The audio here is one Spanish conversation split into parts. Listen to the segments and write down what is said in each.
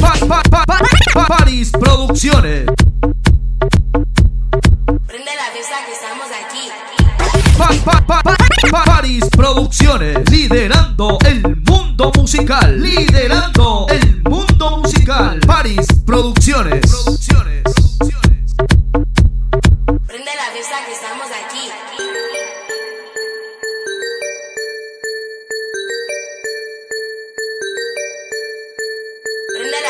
Pa- pa- pa- pa- Producciones. Prende la fiesta que estamos aquí. Pa- pa- pa- pa- pa- Paris Producciones. Liderando el mundo musical. Liderando el mundo musical. Paris Producciones. Producciones. Prende la fiesta que estamos aquí.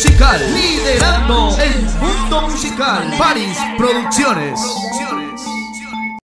musical. Liderando el mundo musical. Paris Producciones.